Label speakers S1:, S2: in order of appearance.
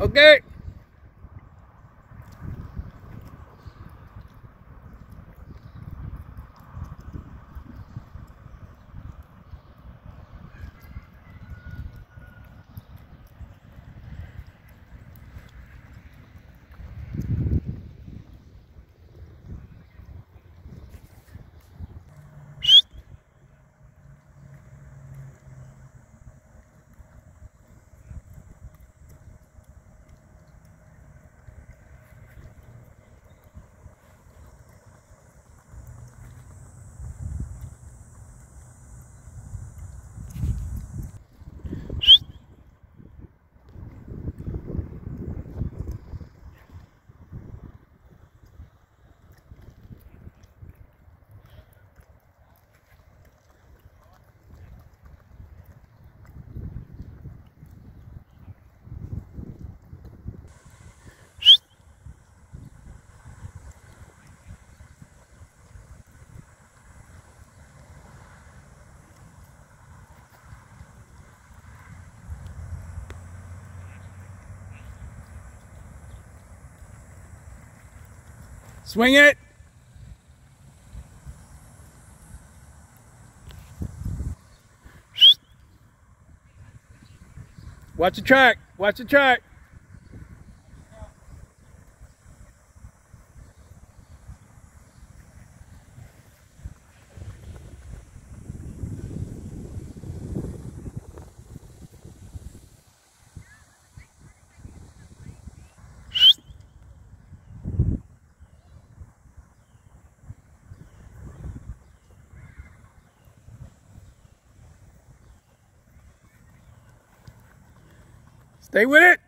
S1: Okay. Swing it. Watch the track. Watch the track. Stay with it.